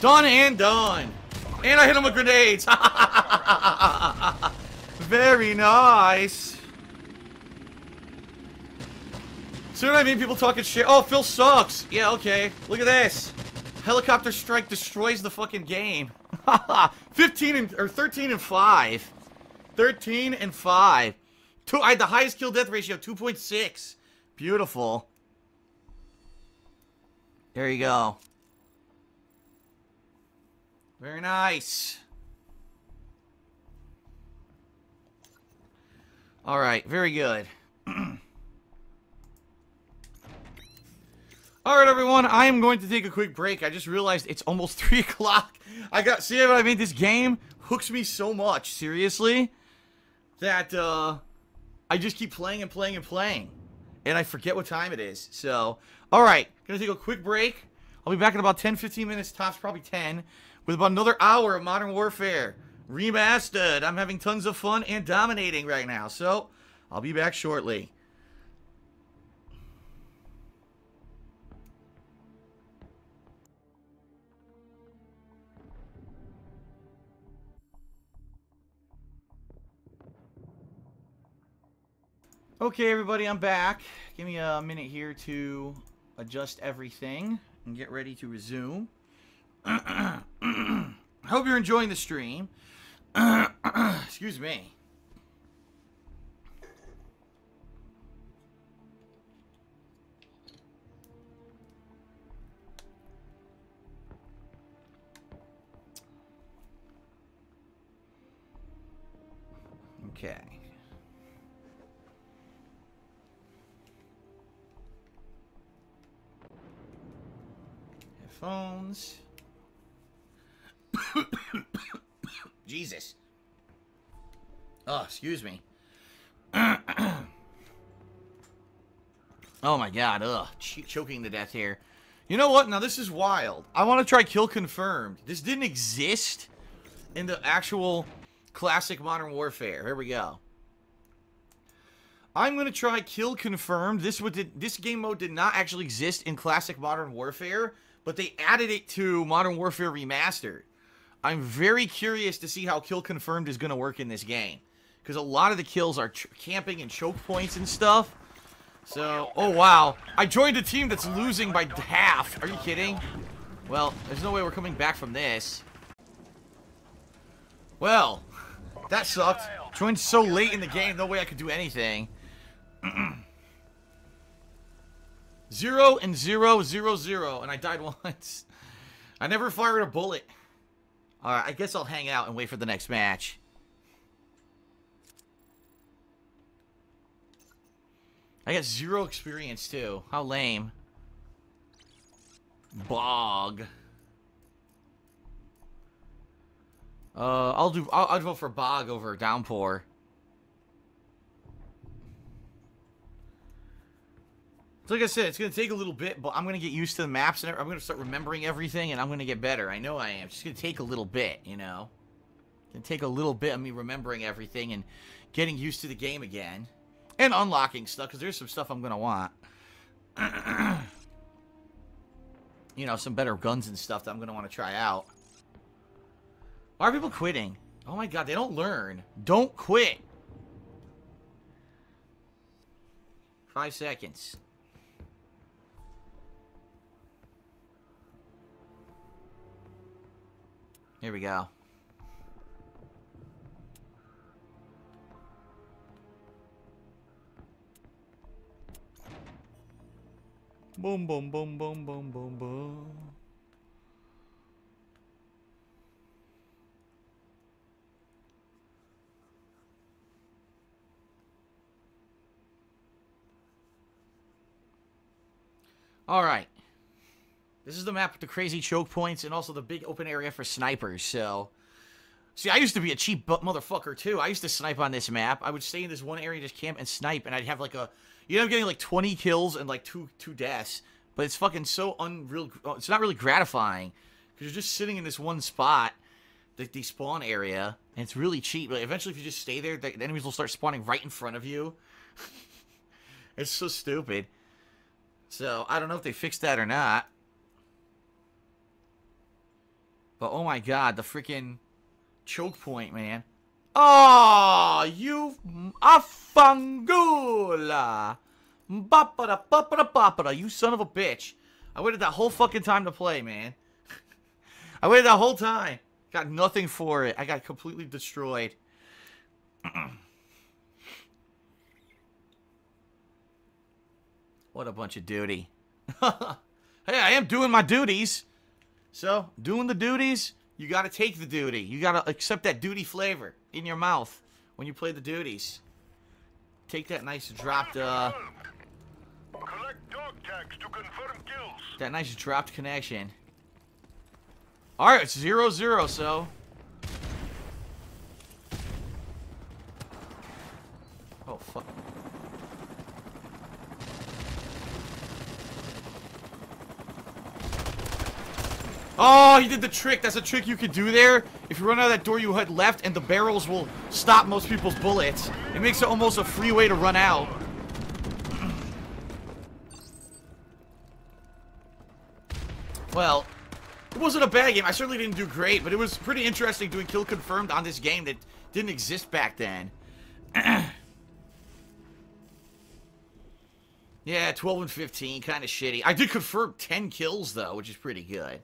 Done and done. And I hit him with grenades. (laughs) Very nice. See what I mean? People talking shit. Oh, Phil sucks. Yeah, okay. Look at this. Helicopter strike destroys the fucking game. (laughs) 15 and or 13 and 5. 13 and 5. Two, I had the highest kill death ratio, 2.6. Beautiful. There you go. Very nice. All right, very good. (clears throat) All right, everyone, I am going to take a quick break. I just realized it's almost (laughs) 3 o'clock. I got, see what I mean? This game hooks me so much, seriously, that uh, I just keep playing and playing and playing. And I forget what time it is. So, all right, gonna take a quick break. I'll be back in about 10, 15 minutes, tops probably 10, with about another hour of Modern Warfare remastered. I'm having tons of fun and dominating right now. So, I'll be back shortly. Okay, everybody, I'm back. Give me a minute here to adjust everything and get ready to resume. I (clears throat) hope you're enjoying the stream. (clears throat) Excuse me. Okay. Headphones. Jesus. Oh, excuse me. oh my god, ugh. Ch choking to death here. You know what? Now this is wild. I want to try kill confirmed. This didn't exist in the actual classic Modern Warfare. Here we go. I'm gonna try kill confirmed. This would this game mode did not actually exist in classic Modern Warfare, but they added it to Modern Warfare Remastered. I'm very curious to see how kill confirmed is gonna work in this game, because a lot of the kills are camping and choke points and stuff. So, oh wow. I joined a team that's losing by half. Are you kidding? Well, there's no way we're coming back from this. Well, that sucked. Joined so late in the game, no way I could do anything. (clears throat) zero and zero, zero, zero, and I died (laughs) once. I never fired a bullet. Alright, I guess I'll hang out and wait for the next match. I got zero experience, too. How lame. Bog. Uh, I'll do. I'll, I'll vote for Bog over Downpour. So like I said, it's gonna take a little bit, but I'm gonna get used to the maps and I'm gonna start remembering everything, and I'm gonna get better. I know I am. It's just gonna take a little bit, you know. It's gonna take a little bit of me remembering everything and getting used to the game again, and unlocking stuff because there's some stuff I'm gonna want. (clears throat) you know, some better guns and stuff that I'm gonna want to try out. Why are people quitting? Oh my god, they don't learn. Don't quit. Five seconds. Here we go. Boom, boom, boom, boom, boom, boom, boom. All right. This is the map with the crazy choke points and also the big open area for snipers, so... See, I used to be a cheap motherfucker, too. I used to snipe on this map. I would stay in this one area, just camp and snipe, and I'd have, like, a... You know, I'm getting, like, 20 kills and, like, two two deaths. But it's fucking so unreal... Uh, it's not really gratifying. Because you're just sitting in this one spot, the, the spawn area, and it's really cheap. But eventually, if you just stay there, the, the enemies will start spawning right in front of you. (laughs) it's so stupid. So, I don't know if they fixed that or not. But, oh my god, the freaking choke point, man. Oh, you afangula. Bappada, bappada, bappada, you son of a bitch. I waited that whole fucking time to play, man. (laughs) I waited that whole time. Got nothing for it. I got completely destroyed. (clears throat) What a bunch of duty. (laughs) hey, I am doing my duties. So, doing the duties, you got to take the duty. You got to accept that duty flavor in your mouth when you play the duties. Take that nice dropped, uh... Collect dog tags to confirm kills. That nice dropped connection. Alright, it's zero zero, so... Oh, fuck. Oh, he did the trick. That's a trick you could do there. If you run out of that door, you head left, and the barrels will stop most people's bullets. It makes it almost a free way to run out. Well, it wasn't a bad game. I certainly didn't do great, but it was pretty interesting doing kill confirmed on this game that didn't exist back then. (clears throat) yeah, 12 and 15, kind of shitty. I did confirm 10 kills, though, which is pretty good.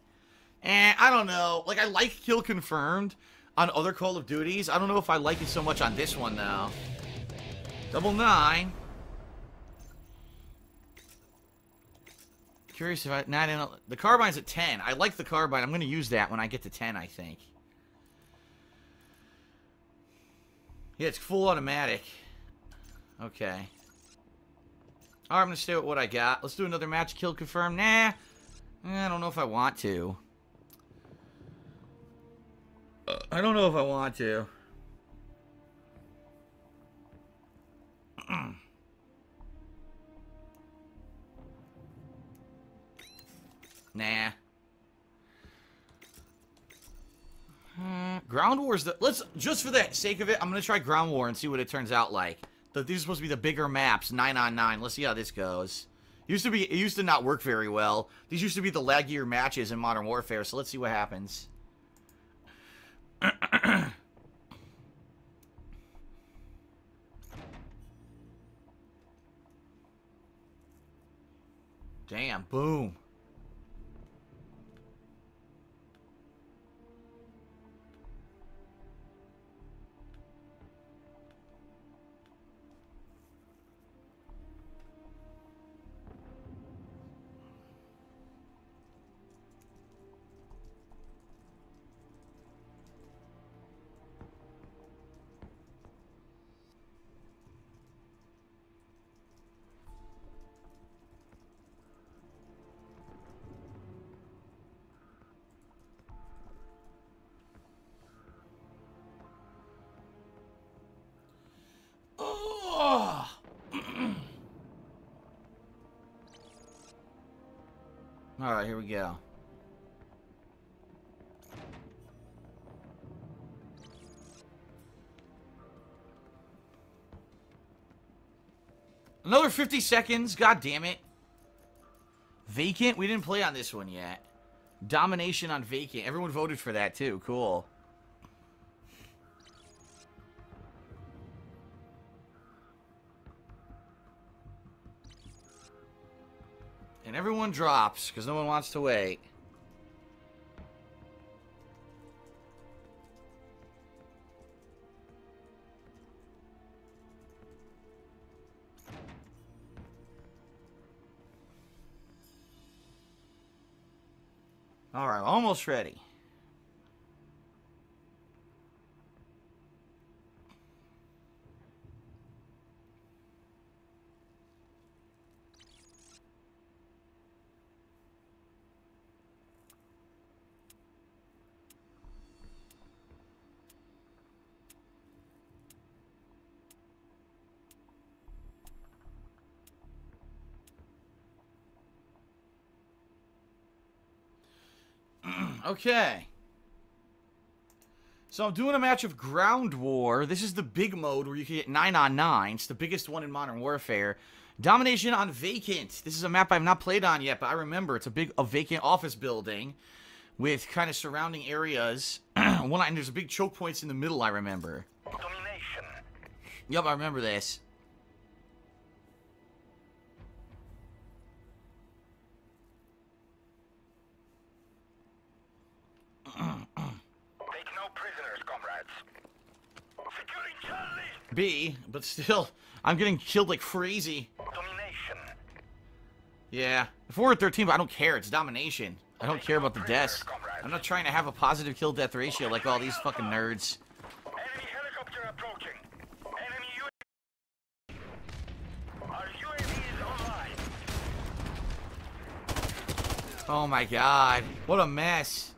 And I don't know. Like, I like kill confirmed on other Call of Duties. I don't know if I like it so much on this one, though. Double nine. Curious if I... Nah, no, the carbine's at 10. I like the carbine. I'm going to use that when I get to 10, I think. Yeah, it's full automatic. Okay. Alright, I'm going to stay with what I got. Let's do another match. Kill confirmed. Nah. Eh, I don't know if I want to. I don't know if I want to. nah. Uh, ground War is the... Let's... Just for the sake of it, I'm going to try Ground War and see what it turns out like. The, these are supposed to be the bigger maps, 9 on 9. Let's see how this goes. Used to be... It used to not work very well. These used to be the laggier matches in Modern Warfare, so let's see what happens. Damn, boom. Go. Another 50 seconds. God damn it. Vacant? We didn't play on this one yet. Domination on Vacant. Everyone voted for that too. Cool. Everyone drops because no one wants to wait. All right, almost ready. Okay. So I'm doing a match of Ground War. This is the big mode where you can get 9 on 9. It's the biggest one in Modern Warfare. Domination on Vacant. This is a map I've not played on yet, but I remember it's a big a vacant office building with kind of surrounding areas. (clears throat) one and there's a big choke points in the middle, I remember. Domination. Yup, I remember this. Charlie. B, but still, I'm getting killed like crazy. Domination. Yeah. If we're at 13, but I don't care. It's domination. I don't care about the deaths. I'm not trying to have a positive kill death ratio like all these fucking nerds. Enemy helicopter approaching. Enemy UAV. Our UAV is online. Oh my god. What a mess.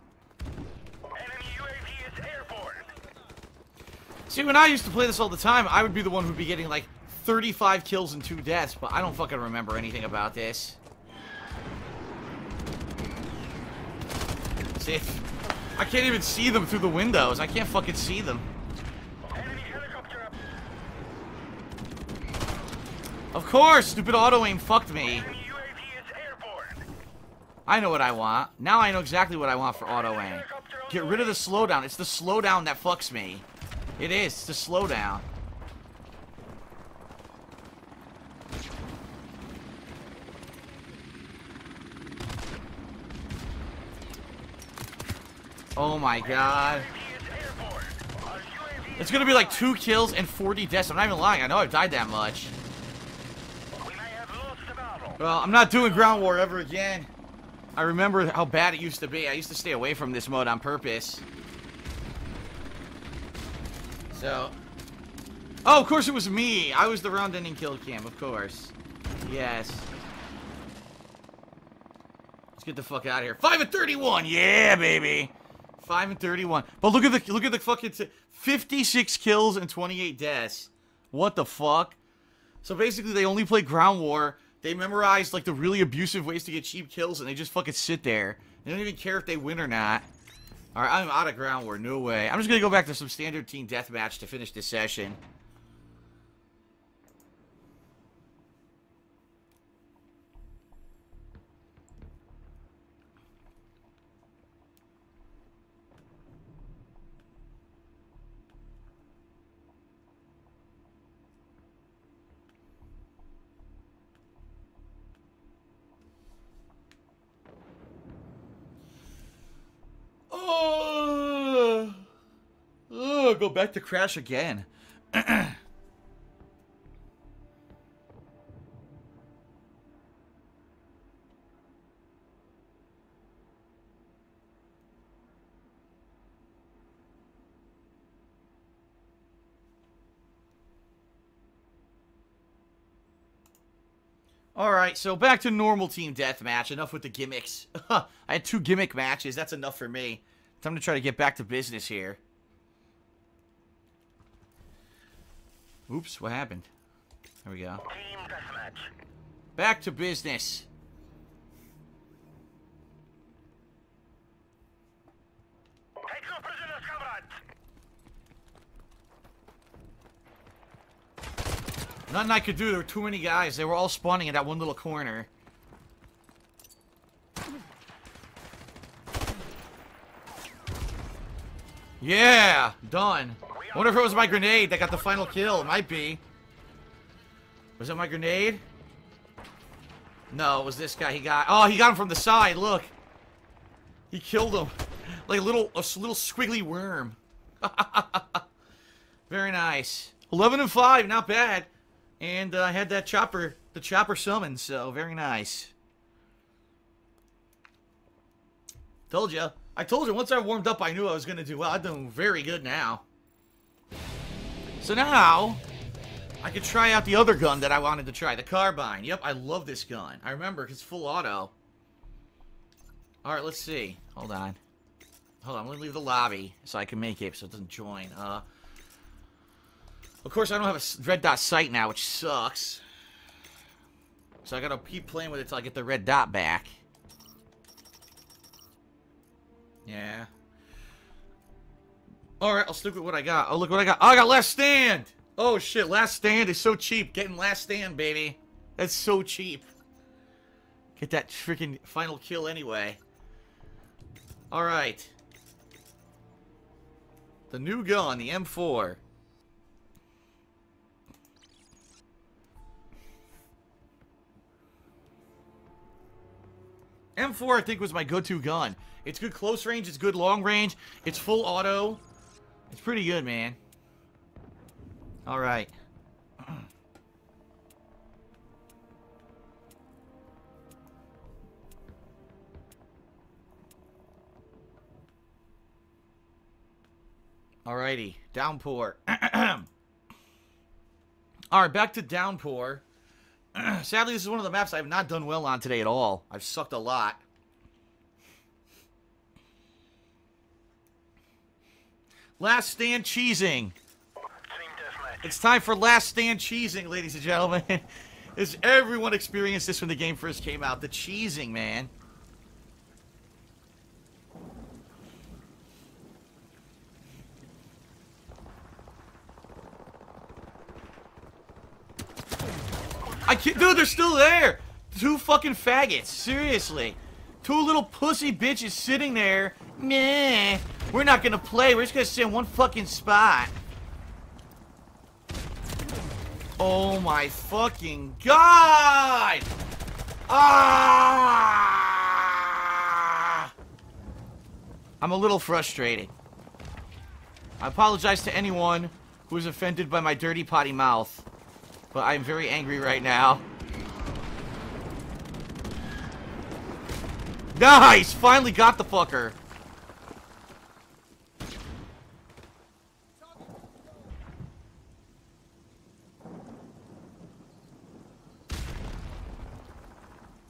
See, when I used to play this all the time, I would be the one who'd be getting like 35 kills and 2 deaths, but I don't fucking remember anything about this. See, I can't even see them through the windows. I can't fucking see them. Of course, stupid auto aim fucked me. I know what I want. Now I know exactly what I want for auto aim. Get rid of the slowdown. It's the slowdown that fucks me. It is. It's the slowdown. Oh my god. It's gonna be like two kills and 40 deaths. I'm not even lying. I know I've died that much. Well, I'm not doing ground war ever again. I remember how bad it used to be. I used to stay away from this mode on purpose. So. Oh, of course it was me. I was the round ending kill cam, of course. Yes. Let's get the fuck out of here. 5 and 31. Yeah, baby. 5 and 31. But look at the look at the fucking t- 56 kills and 28 deaths. What the fuck? So basically, they only play ground war. They memorize like the really abusive ways to get cheap kills, and they just fucking sit there. They don't even care if they win or not. All right, I'm out of ground war. No way. I'm just gonna go back to some standard team deathmatch to finish this session. Oh, go back to crash again. (clears throat) Alright, so back to normal team deathmatch. Enough with the gimmicks. (laughs) I had two gimmick matches. That's enough for me. Time to try to get back to business here. Oops, what happened? There we go. Back to business. Take no prisoners, comrades. Nothing I could do. There were too many guys. They were all spawning in that one little corner. Yeah! Done. wonder if it was my grenade that got the final kill. Might be. Was it my grenade? No, it was this guy. He got... Oh, he got him from the side. Look. He killed him. Like a little, a little squiggly worm. (laughs) Very nice. 11 and 5, not bad. And uh, I had that chopper, the chopper summon, so very nice. Told you. I told you, once I warmed up, I knew I was going to do well. I'm doing very good now. So now, I could try out the other gun that I wanted to try, the carbine. Yep, I love this gun. I remember, it's full auto. Alright, let's see. Hold on. Hold on, let me leave the lobby so I can make it so it doesn't join. Uh, of course, I don't have a red dot sight now, which sucks. So I gotta keep playing with it till I get the red dot back. Yeah. Alright, I'll stick with what I got. Oh, look what I got. Oh, I got Last Stand! Oh, shit, Last Stand is so cheap. Getting Last Stand, baby. That's so cheap. Get that freaking final kill anyway. Alright. The new gun, the M4. M4, I think, was my go-to gun. It's good close range, it's good long range, it's full auto. It's pretty good, man. Alright. Alrighty, downpour. (clears throat) Alright, back to downpour. (clears throat) Sadly, this is one of the maps I have not done well on today at all. I've sucked a lot. Last stand cheesing. It's time for last stand cheesing, ladies and gentlemen. (laughs) Has everyone experienced this when the game first came out? The cheesing, man. I can't, dude, they're still there. Two fucking faggots, seriously. Two little pussy bitches sitting there. Meh. We're not gonna play. We're just gonna sit in one fucking spot. Oh my fucking god! Ah! I'm a little frustrated. I apologize to anyone who was offended by my dirty potty mouth, but I'm very angry right now. Nice! Finally got the fucker.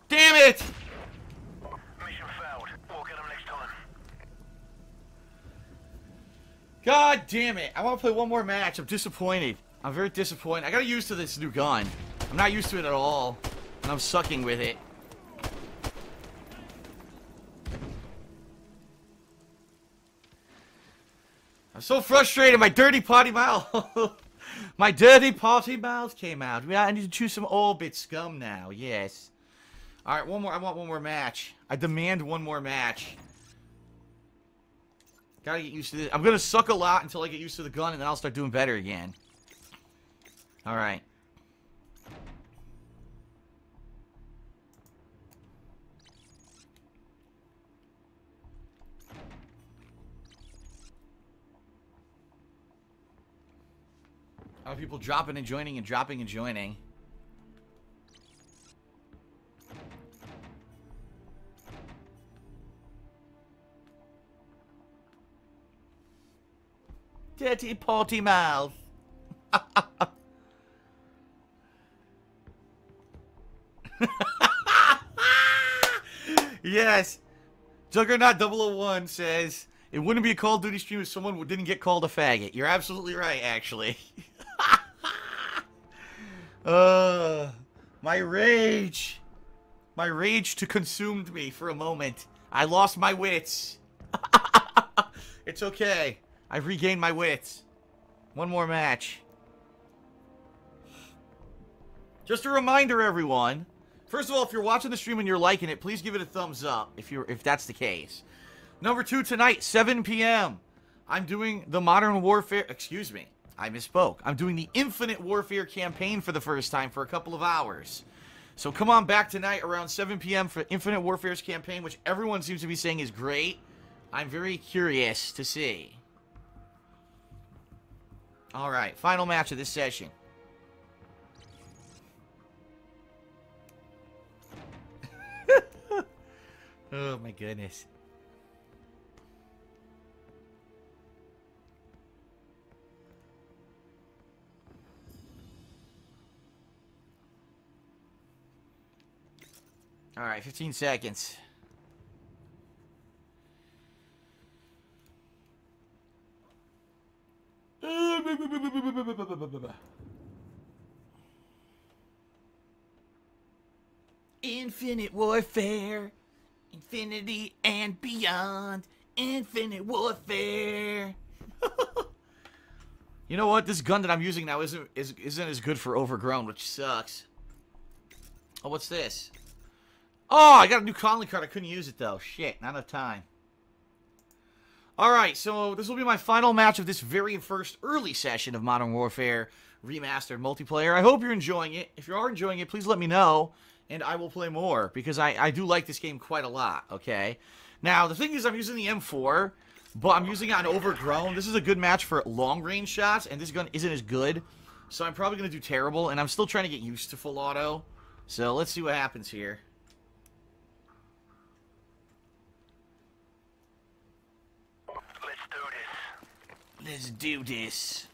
Damn it! Mission failed. We'll get them next time. God damn it. I want to play one more match. I'm disappointed. I'm very disappointed. I got used to this new gun. I'm not used to it at all. And I'm sucking with it. I'm so frustrated. My dirty potty mouth. (laughs) My dirty potty mouth came out. I need to choose some orbit scum now. Yes. All right, one more. I want one more match. I demand one more match. Gotta get used to this. I'm gonna suck a lot until I get used to the gun, and then I'll start doing better again. All right. Of people dropping and joining and dropping and joining. Dirty potty mouth. yes. Juggernaut 001 says, it wouldn't be a Call of Duty stream if someone didn't get called a faggot. You're absolutely right, actually. (laughs) uh, my rage. My rage to consumed me for a moment. I lost my wits. (laughs) it's okay. I've regained my wits. One more match. Just a reminder, everyone. First of all, if you're watching the stream and you're liking it, please give it a thumbs up if you're if that's the case. Number two tonight, 7 p.m. I'm doing the Modern Warfare. Excuse me, I misspoke. I'm doing the Infinite Warfare campaign for the first time for a couple of hours. So come on back tonight around 7 p.m. for Infinite Warfare's campaign, which everyone seems to be saying is great. I'm very curious to see. All right, final match of this session. (laughs) oh my goodness. All right, 15 seconds. Infinite Warfare, Infinity and Beyond, Infinite Warfare. (laughs) you know what? This gun that I'm using now isn't is, isn't as good for Overgrown, which sucks. Oh, what's this? Oh, I got a new calling card. I couldn't use it though. Shit, not enough time. Alright, so this will be my final match of this very first early session of Modern Warfare Remastered Multiplayer. I hope you're enjoying it. If you are enjoying it, please let me know, and I will play more, because I, I do like this game quite a lot, okay? Now, the thing is, I'm using the M4, but I'm using it on Overgrown. This is a good match for long-range shots, and this gun isn't as good, so I'm probably going to do terrible, and I'm still trying to get used to full auto. So, let's see what happens here. Let's do this. Let's do this.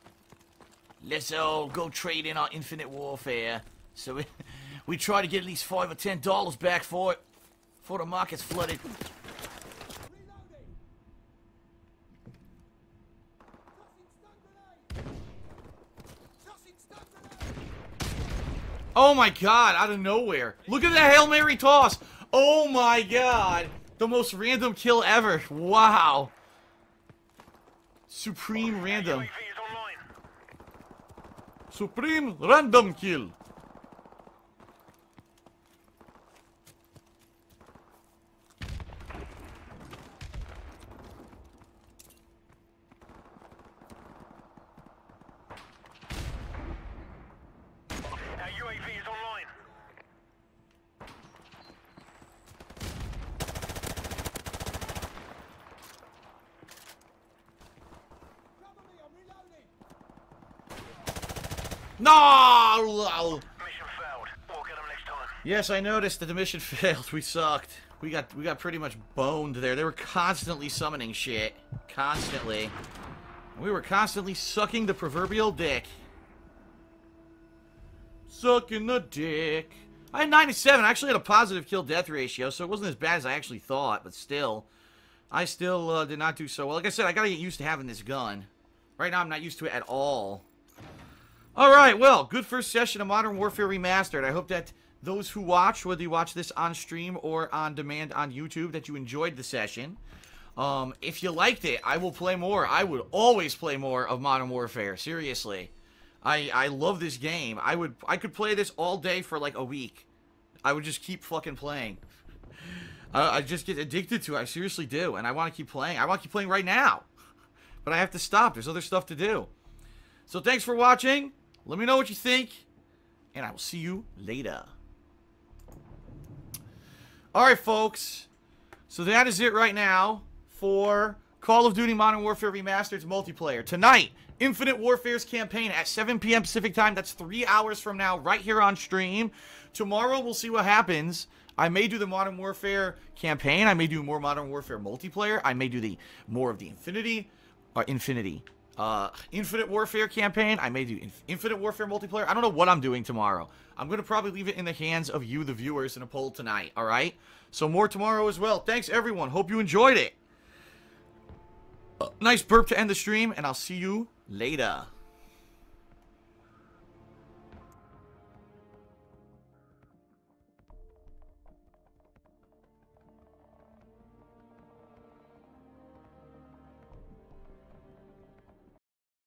Let's all go trade in our Infinite Warfare. So we, (laughs) we try to get at least five or ten dollars back for it. Before the market's flooded. Oh my god, out of nowhere. Look at that Hail Mary toss. Oh my god. The most random kill ever. Wow. Supreme random. UAV is online. Supreme random kill. Our UAV is online. No! Mission failed. We'll get them next time. Yes, I noticed that the mission (laughs) failed. We sucked. We got we got pretty much boned there. They were constantly summoning shit. Constantly. We were constantly sucking the proverbial dick. Sucking the dick. I had 97. I actually had a positive kill death ratio, so it wasn't as bad as I actually thought, but still. I still uh, did not do so well. Like I said, I gotta get used to having this gun. Right now, I'm not used to it at all. Alright, well, good first session of Modern Warfare Remastered. I hope that those who watch, whether you watch this on stream or on demand on YouTube, that you enjoyed the session. Um, if you liked it, I will play more. I would always play more of Modern Warfare. Seriously. I, I love this game. I would I could play this all day for like a week. I would just keep fucking playing. I, I just get addicted to it. I seriously do. And I want to keep playing. I want to keep playing right now. But I have to stop. There's other stuff to do. So thanks for watching. Let me know what you think. And I will see you later. Alright, folks. So that is it right now for Call of Duty Modern Warfare Remastered multiplayer. Tonight, Infinite Warfare's campaign at 7 p.m. Pacific time. That's three hours from now, right here on stream. Tomorrow, we'll see what happens. I may do the Modern Warfare campaign. I may do more Modern Warfare multiplayer. I may do the more of the Infinity, or Infinity, uh, Infinite Warfare campaign. I may do Inf- Infinite Warfare multiplayer. I don't know what I'm doing tomorrow. I'm gonna probably leave it in the hands of you, the viewers, in a poll tonight. All right. So more tomorrow as well. Thanks everyone. Hope you enjoyed it. Uh, nice burp to end the stream, and I'll see you later.